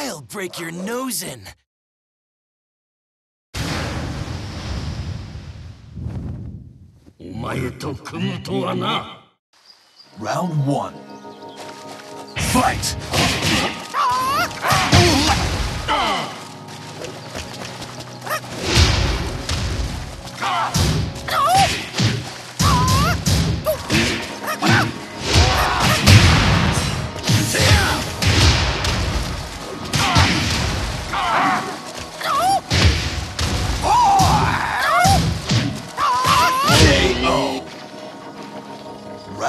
I'll break your nose in. Round one. Fight!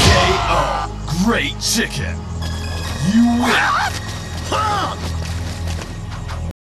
KO. Great chicken. You win.